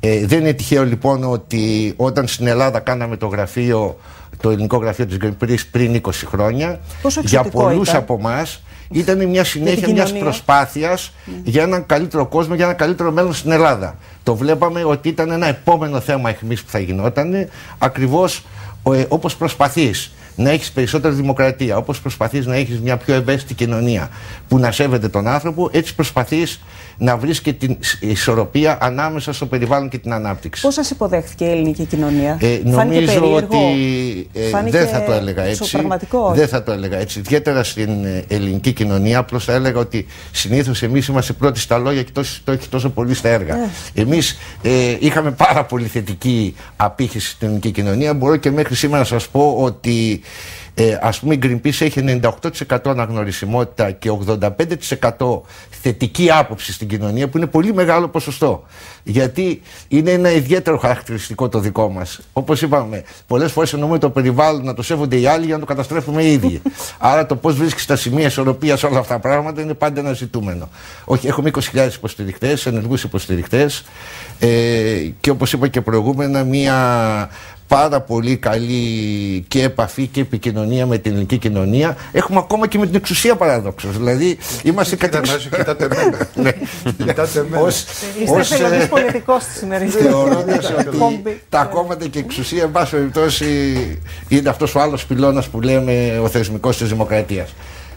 Ε, δεν είναι τυχαίο λοιπόν ότι όταν στην Ελλάδα κάναμε το γραφείο, το ελληνικό γραφείο της Greenpeace πριν 20 χρόνια, για πολλούς από εμάς ήταν μια συνέχεια μιας προσπάθειας ναι. για έναν καλύτερο κόσμο, για ένα καλύτερο μέλλον στην Ελλάδα. Το βλέπαμε ότι ήταν ένα επόμενο θέμα αιχμής που θα γινόταν, ακριβώς ε, όπως προσπαθείς να έχεις περισσότερη δημοκρατία, όπως προσπαθείς να έχεις μια πιο ευαίσθητη κοινωνία που να σέβεται τον άνθρωπο, έτσι προσπαθείς να βρεις και την ισορροπία ανάμεσα στο περιβάλλον και την ανάπτυξη. Πώς σας υποδέχθηκε η ελληνική κοινωνία, ε, Νομίζω ότι ε, δεν θα το έλεγα έτσι. Δεν θα το έλεγα έτσι. Ιδιαίτερα στην ε, ελληνική κοινωνία, απλώς θα έλεγα ότι συνήθως εμείς είμαστε πρώτοι στα λόγια και το έχει τόσο πολύ στα έργα. Ε. Εμείς ε, είχαμε πάρα πολύ θετική απήχηση στην ελληνική κοινωνία. Μπορώ και μέχρι σήμερα να σας πω ότι ε, ας πούμε η Greenpeace έχει 98% αναγνωρισιμότητα και 85% θετική άποψη στην κοινωνία που είναι πολύ μεγάλο ποσοστό. Γιατί είναι ένα ιδιαίτερο χαρακτηριστικό το δικό μας. Όπως είπαμε, πολλές φορές εννοούμε το περιβάλλον να το σέβονται οι άλλοι για να το καταστρέφουμε οι ίδιοι. Άρα το πώς βρίσκεις τα σημεία ισορροπίας σε όλα αυτά τα πράγματα είναι πάντα ένα ζητούμενο. Όχι, έχουμε 20.000 υποστηρικτές, ενεργούς υποστηρικτές ε, και όπως είπα και προηγούμενα μια πάρα πολύ καλή και επαφή και επικοινωνία με την ελληνική κοινωνία. Έχουμε ακόμα και με την εξουσία παράδοξος. Δηλαδή είμαστε κάτι. Κοιτάτε εμένα. Ναι. Κοιτάτε εμένα. Είστε εθελοντής πολιτικός στη σημερινής ότι τα κόμματα και η εξουσία, εν πάση περιπτώσει, είναι αυτός ο άλλος πυλώνας που λέμε ο θεσμικός της δημοκρατίας.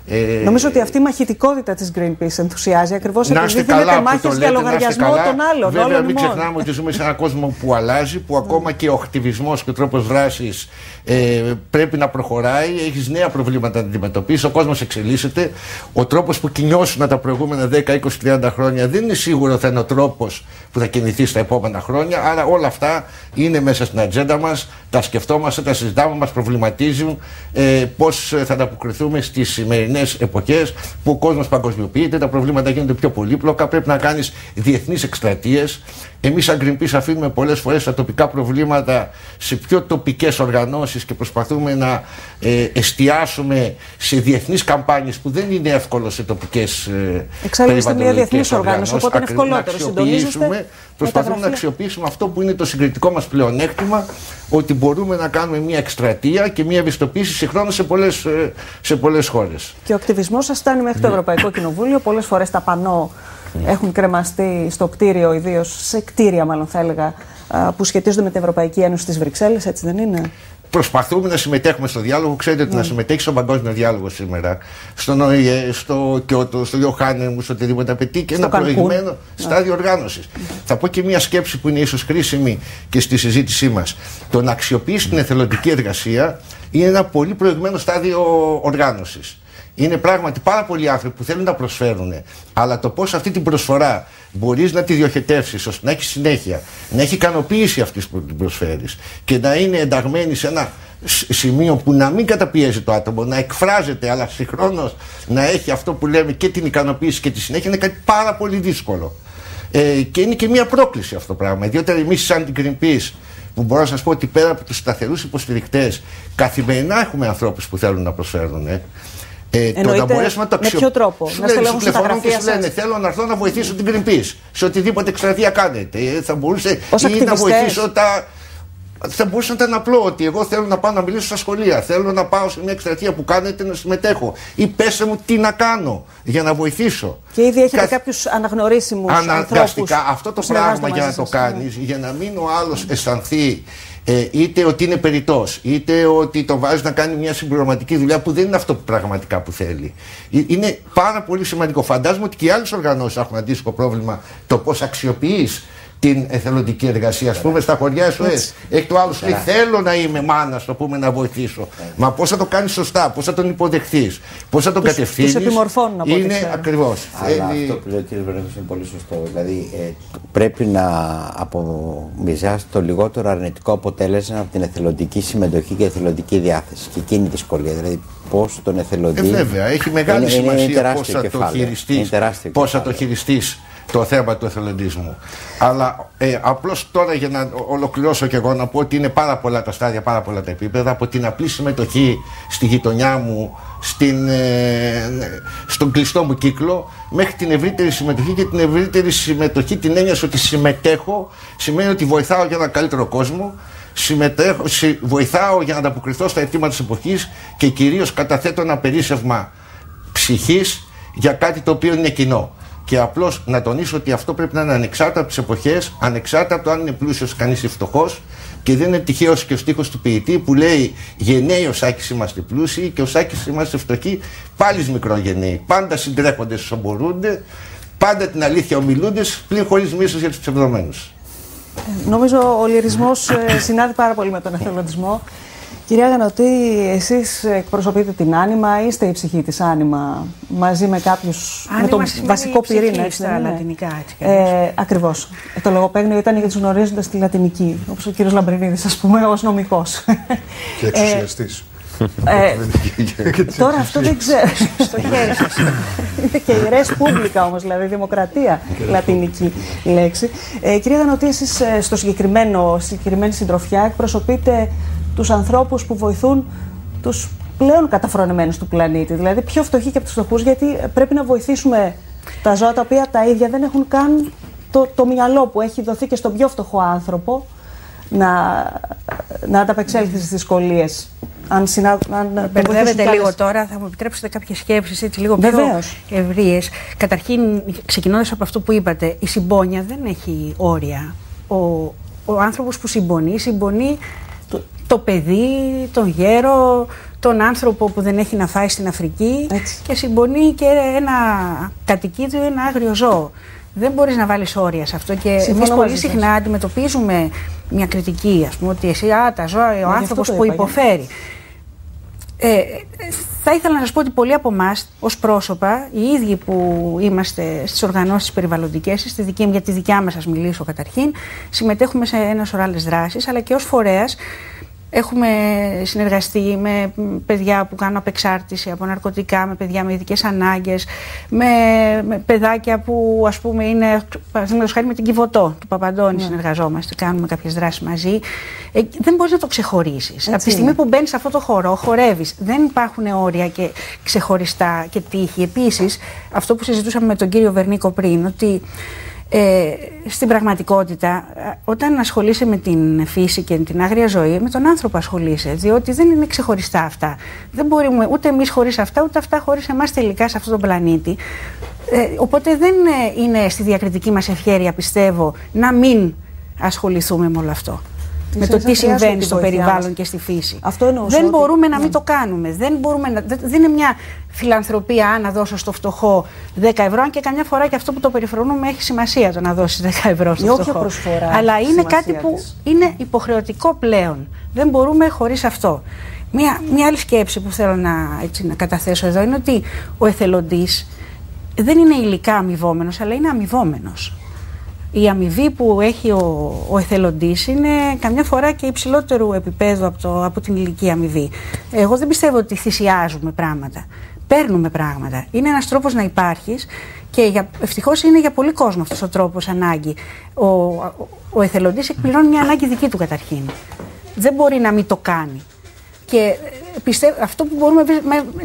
Ε, Νομίζω ότι αυτή η μαχητικότητα της Greenpeace ενθουσιάζει ακριβώς επειδή δίνεται μάχες για λογαριασμό των άλλων. Βέβαια, μην ξεχνάμε ότι ζούμε σε έναν κόσμο που αλλάζει, που ακόμα και ο ακτιβισμό και ο τρόπος δράσης ε, πρέπει να προχωράει. Έχεις νέα προβλήματα να αντιμετωπίσεις. Ο κόσμος εξελίσσεται. Ο τρόπος που κινιώσουν τα προηγούμενα 10, 20, 30 χρόνια δεν είναι σίγουρο θα είναι ο τρόπος που θα κινηθεί στα επόμενα χρόνια. Άρα όλα αυτά είναι μέσα στην ατζέντα μας. Τα σκεφτόμαστε, τα συζητάμε, μας προβληματίζουν ε, πώς θα ανταποκριθούμε στι σημερινέ σημερινές εποχές που ο κόσμος παγκοσμιοποιείται, τα προβλήματα γίνονται πιο πολύπλοκα, πρέπει να κάνεις διεθνείς εκστρατείες. Εμείς, σαν Greenpeace, αφήνουμε πολλές φορές τα τοπικά προβλήματα σε πιο τοπικές οργανώσεις και προσπαθούμε να ε, εστιάσουμε σε διεθνείς καμπάνιες που δεν είναι εύκολο σε τοπικές ε, Εξάλλου, είστε μια διεθνής οργάνωση, οπότε είναι ευκολότερο. Συντονίζουμε, προσπαθούμε να αξιοποιήσουμε αυτό που είναι το συγκριτικό μας πλεονέκτημα, ότι μπορούμε να κάνουμε μια εκστρατεία και μια ευαισθητοποίηση συγχρόνως σε πολλές σε πολλές χώρες. Και ο ακτιβισμός σας φτάνει μέχρι το ναι. Ευρωπαϊκό Κοινοβούλιο. Πολλές φορές τα πανό ναι. έχουν κρεμαστεί στο κτίριο, ιδίως σε κτίρια, μάλλον θα έλεγα, που σχετίζονται με την Ευρωπαϊκή Ένωση της Βρυξέλλες, έτσι δεν είναι; Προσπαθούμε να συμμετέχουμε στο διάλογο. Ξέρετε ότι να ναι. συμμετέχει στον παγκόσμιο διάλογο σήμερα, στον ΟΗΕ, στο Κιώτο, στο Ιωχάνεμου, στο οτιδήποτε απαιτεί και ένα προηγμένο στάδιο οργάνωσης. Θα πω και μια σκέψη που είναι ίσως χρήσιμη και στη συζήτησή μας. Το να αξιοποιήσει την εθελοντική εργασία είναι ένα πολύ προηγμένο στάδιο οργάνωσης. Είναι πράγματι πάρα πολλοί άνθρωποι που θέλουν να προσφέρουν, αλλά το πώς αυτή την προσφορά μπορείς να τη διοχετεύσεις ώστε να έχεις συνέχεια, να έχει ικανοποίηση αυτή που την προσφέρεις και να είναι ενταγμένη σε ένα σημείο που να μην καταπιέζει το άτομο, να εκφράζεται, αλλά συγχρόνως να έχει αυτό που λέμε και την ικανοποίηση και τη συνέχεια, είναι κάτι πάρα πολύ δύσκολο. Ε, και είναι και μια πρόκληση αυτό το πράγμα. Διότι εμείς, σαν την Greenpeace, που μπορώ να σας πω ότι πέρα από τους σταθερούς υποστηρικτές, καθημερινά έχουμε ανθρώπους που θέλουν να προσφέρουν. Ε. Ε, το να μπορέσουμε να το αξιοποιήσουμε. Με ποιο τρόπο, σου να στελέχουν και σου λένε θέλω να έρθω να βοηθήσω την Greenpeace σε οτιδήποτε εκστρατεία κάνετε. Ε, θα μπορούσε ή να βοηθήσω τα θα μπορούσε να ήταν απλό ότι εγώ θέλω να πάω να μιλήσω στα σχολεία. Θέλω να πάω σε μια εκστρατεία που κάνετε να συμμετέχω. Ή πέσε μου τι να κάνω για να βοηθήσω. Και ήδη έχετε Κα... κάποιους αναγνωρίσιμους Αναγκαστικά αυτό το πράγμα για να το κάνει, ναι. για να μην ο άλλος αισθανθεί ε, είτε ότι είναι περιττός, είτε ότι το βάζεις να κάνει μια συμπληρωματική δουλειά που δεν είναι αυτό που πραγματικά που θέλει. Ε, είναι πάρα πολύ σημαντικό. Φαντάζομαι ότι και οι άλλες οργανώσεις έχουν αντίστοιχο πρόβλημα το πώς αξιοποιείς την εθελοντική εργασία. Α πούμε στα χωριά σου, ε, έχει το άλλο σου λέει: Θέλω να είμαι μάνα, το πούμε, να βοηθήσω. Μα πώς θα το κάνεις σωστά, πώς θα τον υποδεχθείς, πώς θα τον κατευθύνει. Τους επιμορφώνουν από Είναι ακριβώς. Αλλά αυτό που λέει ο κ. Βρετανό είναι πολύ σωστό. Δηλαδή ε, πρέπει να απομυζάσει το λιγότερο αρνητικό αποτέλεσμα από την εθελοντική συμμετοχή και εθελοντική διάθεση. Και εκείνη η δυσκολία. Δηλαδή πώς τον εθελοντή. Ε, βέβαια, έχει μεγάλη σημασία πώ θα το χειριστείς. Πώ θα το χειριστείς το θέμα του εθελοντισμού. Αλλά ε, απλώς τώρα για να ολοκληρώσω και εγώ να πω ότι είναι πάρα πολλά τα στάδια, πάρα πολλά τα επίπεδα από την απλή συμμετοχή στη γειτονιά μου, στην, ε, στον κλειστό μου κύκλο μέχρι την ευρύτερη συμμετοχή και την ευρύτερη συμμετοχή την έννοια ότι συμμετέχω σημαίνει ότι βοηθάω για ένα καλύτερο κόσμο συμμετέχω, βοηθάω για να ανταποκριθώ στα αιτήματα της εποχής και κυρίως καταθέτω ένα περίσσευμα ψυχής για κάτι το οποίο είναι κοινό. Και απλώς να τονίσω ότι αυτό πρέπει να είναι ανεξάρτητα από τις εποχές, ανεξάρτητα από το αν είναι πλούσιος κανείς ή φτωχός. Και δεν είναι τυχαίος και ο στίχος του ποιητή που λέει Γενναίοι ο Σάκη είμαστε πλούσιοι και ο Σάκη είμαστε φτωχοί, πάλι μικρογενναίοι. Πάντα συντρέφονται στους ομπορούνται, πάντα την αλήθεια ομιλούνται, πλην χωρίς μίσος για τους ψευδομένους. Νομίζω ο λυρισμός ε, συνάδει πάρα πολύ με τον εθελοντισμό. Κυρία Γανωτή, εσείς εκπροσωπείτε την Άνιμα, είστε η ψυχή της Άνιμα μαζί με κάποιους, με τον βασικό πυρήνα. Έτσι, στα λατινικά, έτσι. Ε, ακριβώς. Ε, το λογοπαίγνιο ήταν για τους γνωρίζοντας τη λατινική, όπως ο κύριος Λαμπρινίδης, ας πούμε, ως νομικός. Και εξουσιαστής. Ε, τώρα αυτό δεν ξέρω. Στο χέρι σας. Είναι και η res publica όμως, δηλαδή δημοκρατία, λατινική λέξη. Ε, κυρία Δανωτή, εσείς ε, στο συγκεκριμένο, συγκεκριμένη συντροφιά εκπροσωπείτε τους ανθρώπους που βοηθούν τους πλέον καταφρονημένους του πλανήτη. Δηλαδή πιο φτωχοί και από τους φτωχούς, γιατί πρέπει να βοηθήσουμε τα ζώα τα οποία τα ίδια δεν έχουν καν το, το μυαλό που έχει δοθεί και στον πιο φτωχό άνθρωπο να, να ανταπεξέλθει στις δυσκολίες αν, συνα... αν μπερδεύετε λίγο τώρα, θα μου επιτρέψετε κάποιες σκέψεις έτσι λίγο πιο ευρείε. Καταρχήν, ξεκινώντας από αυτό που είπατε, η συμπόνια δεν έχει όρια. Ο, ο άνθρωπος που συμπονεί, συμπονεί το, το παιδί, τον γέρο, τον άνθρωπο που δεν έχει να φάει στην Αφρική και συμπονεί και ένα κατοικίδιο, ένα άγριο ζώο. Δεν μπορείς να βάλεις όρια σε αυτό. Και εμείς πολύ συχνά αντιμετωπίζουμε μια κριτική, ας πούμε, ότι εσύ, α, τα ζώα, ο άνθρωπος που υποφέρει. Ε, θα ήθελα να σας πω ότι πολλοί από εμάς, ως πρόσωπα, οι ίδιοι που είμαστε στις οργανώσεις περιβαλλοντικές, για τη δικιά μας, α μιλήσω καταρχήν, συμμετέχουμε σε ένα σωρό άλλες δράσεις, αλλά και ως φορέας Έχουμε συνεργαστεί με παιδιά που κάνουν απεξάρτηση από ναρκωτικά, με παιδιά με ειδικές ανάγκες, με, με, παιδάκια που ας πούμε είναι, παραδείγματος χάρη με την Κιβωτό του Παπαντώνη, ναι. συνεργαζόμαστε, κάνουμε κάποιες δράσεις μαζί. Ε, δεν μπορείς να το ξεχωρίσει. Από τη στιγμή που μπαίνεις σε αυτό το χώρο, χορεύεις. Δεν υπάρχουν όρια και ξεχωριστά και τύχη. Επίσης, αυτό που συζητούσαμε με τον κύριο Βερνίκο πριν, ότι ε, στην πραγματικότητα, όταν ασχολείσαι με την φύση και την άγρια ζωή, με τον άνθρωπο ασχολείσαι. Διότι δεν είναι ξεχωριστά αυτά. Δεν μπορούμε ούτε εμείς χωρίς αυτά, ούτε αυτά χωρίς εμάς τελικά σε αυτόν τον πλανήτη. Ε, οπότε δεν είναι στη διακριτική μας ευχέρεια, πιστεύω, να μην ασχοληθούμε με όλο αυτό με το τι συμβαίνει στο περιβάλλον και στη φύση. Αυτό δεν μπορούμε να μην το κάνουμε. Δεν, μπορούμε να, δεν είναι μια φιλανθρωπία να δώσω στο φτωχό 10 ευρώ, αν και καμιά φορά και αυτό που το περιφρονούμε έχει σημασία το να δώσεις 10 ευρώ στο φτωχό. Προσφορά Αλλά είναι κάτι που είναι υποχρεωτικό πλέον. Δεν μπορούμε χωρίς αυτό. Μια, μια άλλη σκέψη που θέλω να, έτσι, να καταθέσω εδώ είναι ότι ο εθελοντής δεν είναι υλικά αμοιβόμενος, αλλά είναι αμοιβόμενος η αμοιβή που έχει ο, ο εθελοντής είναι καμιά φορά και υψηλότερου επίπεδου από, το, από την ηλική αμοιβή. Εγώ δεν πιστεύω ότι θυσιάζουμε πράγματα. Παίρνουμε πράγματα. Είναι ένας τρόπος να υπάρχεις και ευτυχώς είναι για πολύ κόσμο αυτός ο τρόπος ανάγκη. Ο, ο, ο εθελοντής εκπληρώνει μια ανάγκη δική του καταρχήν. Δεν μπορεί να μην το κάνει. Και πιστεύω, αυτό που μπορούμε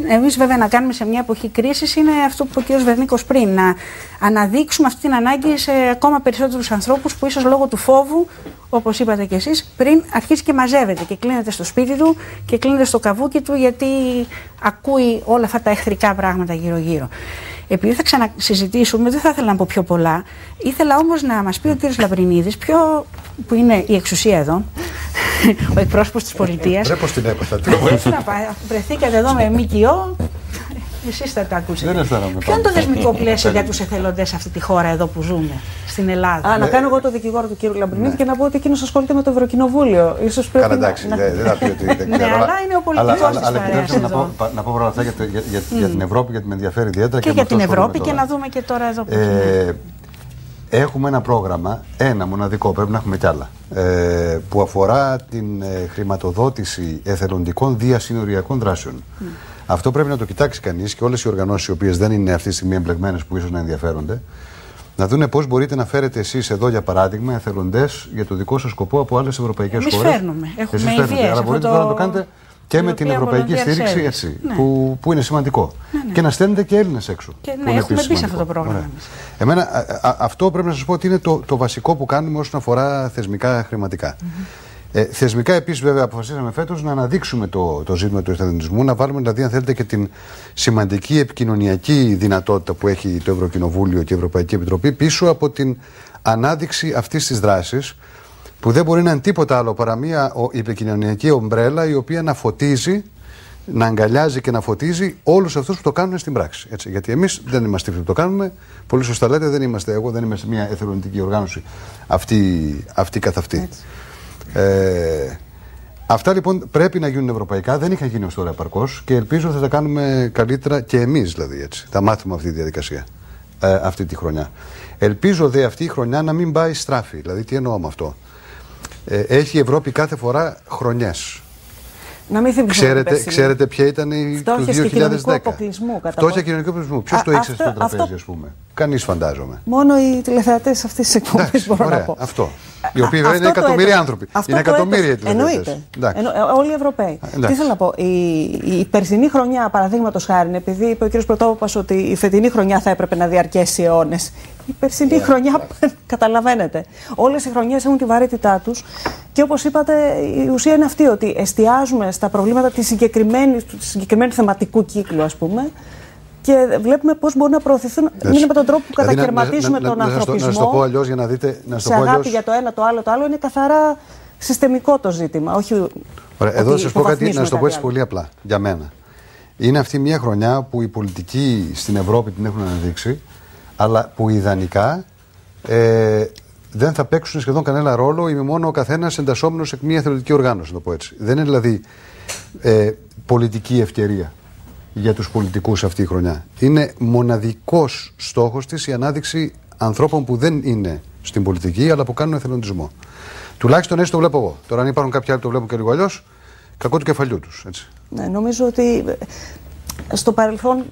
εμείς βέβαια να κάνουμε σε μια εποχή κρίσης είναι αυτό που είπε ο κ. Βερνίκος πριν, να αναδείξουμε αυτή την ανάγκη σε ακόμα περισσότερους ανθρώπους που ίσως λόγω του φόβου, όπως είπατε κι εσείς, πριν αρχίσει και μαζεύεται και κλείνεται στο σπίτι του και κλείνεται στο καβούκι του γιατί ακούει όλα αυτά τα εχθρικά πράγματα γύρω-γύρω. Επειδή θα ξανασυζητήσουμε, δεν θα ήθελα να πω πιο πολλά. Ήθελα όμως να μας πει ο κ. Λαμπρινίδης, που είναι η εξουσία εδώ, ο εκπρόσωπος της πολιτείας. Πρέπει την έπαθα. Βρεθήκατε εδώ με ΜΚΟ. Εσείς θα τα ακούσετε. Ποιο είναι το δεσμικό πλαίσιο για τους εθελοντές σε αυτή τη χώρα εδώ που ζούμε, στην Ελλάδα; Α, να κάνω εγώ το δικηγόρο του κ. Λαμπρινίδη και να πω ότι εκείνος ασχολείται με το Ευρωκοινοβούλιο. σω πρέπει Καλά, εντάξει, δεν θα πει ότι δεν ναι, ξέρω. Ναι, αλλά είναι ο πολιτικός της Αλλά επιτρέψτε να πω πρώτα για την Ευρώπη, γιατί με ενδιαφέρει ιδιαίτερα. Και για την Ευρώπη και να δούμε και τώρα εδώ που ε, Έχουμε ένα πρόγραμμα, ένα μοναδικό, πρέπει να έχουμε κι άλλα, ε, που αφορά την ε, χρηματοδότηση εθελοντικών διασυνοριακών δράσεων. Mm. Αυτό πρέπει να το κοιτάξει κανείς και όλες οι οργανώσεις οι οποίες δεν είναι αυτή τη στιγμή εμπλεγμένες που ίσως να ενδιαφέρονται. Να δούνε πώς μπορείτε να φέρετε εσείς εδώ, για παράδειγμα, εθελοντές για το δικό σας σκοπό από άλλες ευρωπαϊκές χώρες. Εμεί φέρνουμε. Έχουμε ιδέες. Αλλά μπορείτε το... να το κάνετε και με την ευρωπαϊκή στήριξη έτσι, ναι. που, που είναι σημαντικό. Ναι, ναι. Και να στέλνετε και Έλληνες έξω. Και, ναι, έχουμε μπει σε αυτό το πρόγραμμα. Εμένα, α, α, αυτό πρέπει να σας πω ότι είναι το, το βασικό που κάνουμε όσον αφορά θεσμικά χρηματικά. Mm -hmm. Ε, θεσμικά επίσης, βέβαια, αποφασίσαμε φέτος να αναδείξουμε το, το ζήτημα του εθελοντισμού, να βάλουμε δηλαδή, αν θέλετε, και την σημαντική επικοινωνιακή δυνατότητα που έχει το Ευρωκοινοβούλιο και η Ευρωπαϊκή Επιτροπή πίσω από την ανάδειξη αυτής της δράσης, που δεν μπορεί να είναι τίποτα άλλο παρά μια επικοινωνιακή ομπρέλα η οποία να φωτίζει, να αγκαλιάζει και να φωτίζει όλους αυτούς που το κάνουν στην πράξη. Έτσι. Γιατί εμείς δεν είμαστε αυτοί που το κάνουμε. Πολύ σωστά λέτε, δεν είμαστε εγώ, δεν είμαστε μια εθελοντική οργάνωση αυτή, αυτή καθ' αυτή. Ε, αυτά λοιπόν πρέπει να γίνουν ευρωπαϊκά. Δεν είχαν γίνει ως τώρα επαρκώς και ελπίζω θα τα κάνουμε καλύτερα και εμείς δηλαδή έτσι. Θα μάθουμε αυτή τη διαδικασία ε, αυτή τη χρονιά. Ελπίζω δε αυτή η χρονιά να μην πάει στράφη. Δηλαδή, τι εννοώ με αυτό; Ε, έχει η Ευρώπη κάθε φορά χρονιές. Να μην ξέρετε, ξέρετε ποια ήταν η του 2010. Κοινωνικού αποκλεισμού. Φτώχεια κοινωνικού αποκλεισμού. Ποιος το ήξερε στο τραπέζι, ας πούμε; Κανείς φαντάζομαι. Μόνο οι τηλεθεατές αυτής της εκπομπής μπορούν ωραία, να πω. Αυτό. Οι οποίοι βέβαια είναι εκατομμύρια άνθρωποι. Αυτό είναι εκατομμύρια τηλεθεατές. Εννοείται. Εννο, όλοι οι Ευρωπαίοι. Τι θέλω να πω. Η, η περσινή χρονιά, παραδείγματος χάρη, επειδή είπε ο κ. Πρωτόποπα ότι η φετινή χρονιά θα έπρεπε να διαρκέσει αιώνες. Η περσινή yeah. χρονιά, καταλαβαίνετε. Όλες οι χρονιές έχουν τη βαρύτητά τους. Και όπως είπατε, η ουσία είναι αυτή, ότι εστιάζουμε στα προβλήματα του συγκεκριμένου θεματικού κύκλου, ας πούμε, και βλέπουμε πώς μπορούν να προωθηθούν. Είναι με τον τρόπο που δηλαδή, κατακαιρματίζουμε τον ανθρωπισμό. Να σα το πω αλλιώς για να δείτε. Να σε αγάπη για το ένα, το άλλο, το άλλο είναι καθαρά συστημικό το ζήτημα. Όχι Ωραία, εδώ σας πω κάτι, να σα το πω έτσι πολύ απλά για μένα. Είναι αυτή μια χρονιά που οι πολιτικοί στην Ευρώπη την έχουν αναδείξει, αλλά που ιδανικά ε, δεν θα παίξουν σχεδόν κανένα ρόλο ή μόνο ο καθένας εντασσόμενος σε μια θεωρητική οργάνωση, να το πω έτσι. Δεν είναι δηλαδή ε, πολιτική ευκαιρία για τους πολιτικούς αυτή η χρονιά. Είναι μοναδικός στόχος της η ανάδειξη ανθρώπων που δεν είναι στην πολιτική αλλά που κάνουν εθελοντισμό. Τουλάχιστον έτσι το βλέπω εγώ. Τώρα αν υπάρχουν κάποιοι άλλοι που το βλέπουν και λίγο αλλιώς, κακό του κεφαλιού τους. Έτσι. Ναι, νομίζω ότι στο παρελθόν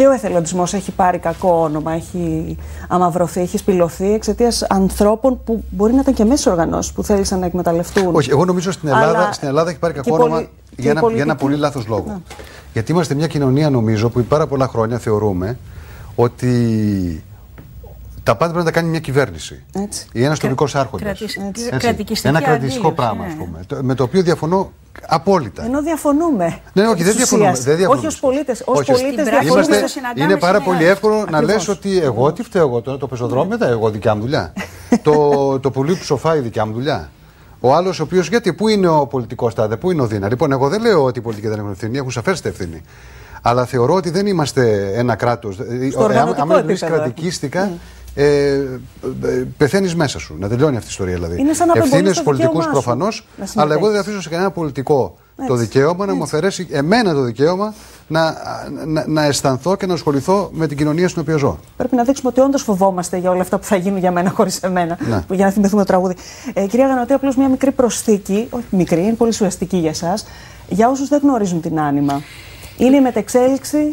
και ο εθελοντισμός έχει πάρει κακό όνομα, έχει αμαυρωθεί, έχει σπηλωθεί εξαιτίας ανθρώπων που μπορεί να ήταν και μέσα οργανώσεις που θέλησαν να εκμεταλλευτούν. Όχι, εγώ νομίζω στην Ελλάδα, στην Ελλάδα έχει πάρει κακό όνομα για, ένα, για ένα πολύ λάθος λόγο. Ναι. Γιατί είμαστε μια κοινωνία, νομίζω, που πάρα πολλά χρόνια θεωρούμε ότι τα πάντα πρέπει να τα κάνει μια κυβέρνηση Έτσι. ή ένας τοπικός άρχοντας. Ένα κρατιστικό πράγμα, ναι. πούμε. Με το οποίο διαφωνώ απόλυτα. Ενώ διαφωνούμε. Ναι, όχι, δεν διαφωνούμε. Δεν διαφωνούμε. Όχι ως πολίτες. Ω πολίτες διαφωνούμε. Είναι πάρα πολύ εύκολο να λες ότι εγώ τι φταίω εγώ τώρα, το πεζοδρόμιο, εγώ δικιά μου δουλειά. το, το πουλί που σοφάει δικιά μου δουλειά. Ο άλλος, ο οποίος, γιατί, πού είναι ο πολιτικός τάδε, πού είναι ο Δίνα. Λοιπόν, εγώ δεν λέω ότι οι πολιτικοί δεν έχουν ευθύνη, έχουν σαφέστε ευθύνη. Αλλά θεωρώ ότι δεν είμαστε ένα κράτος. Αν μιλήσει κρατικίστικα, ναι. Ε, ε, πεθαίνεις μέσα σου. Να τελειώνει αυτή η ιστορία δηλαδή. Ευθύνες στου πολιτικούς προφανώς, αλλά εγώ δεν αφήσω σε κανένα πολιτικό το δικαίωμα να μου αφαιρέσει εμένα το δικαίωμα να, να, να αισθανθώ και να ασχοληθώ με την κοινωνία στην οποία ζω. Πρέπει να δείξουμε ότι όντως φοβόμαστε για όλα αυτά που θα γίνουν για μένα χωρίς εμένα. Ναι. Για να θυμηθούμε το τραγούδι. Ε, κυρία Γανωτή, απλώς μια μικρή προσθήκη, όχι μικρή, είναι πολύ ουσιαστική για εσά, για όσους δεν γνωρίζουν την άνοιμα. Είναι η μετεξέλιξη